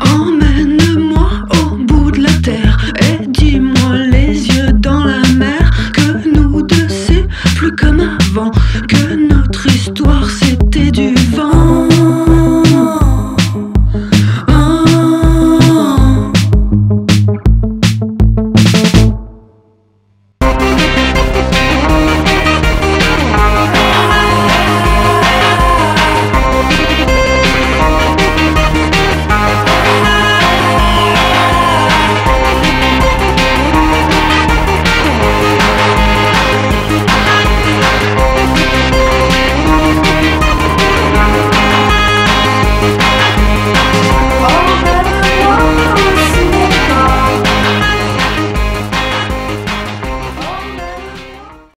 Emmène-moi au bout de la terre et dis-moi les yeux dans la mer que nous deux c'est plus comme avant que notre histoire.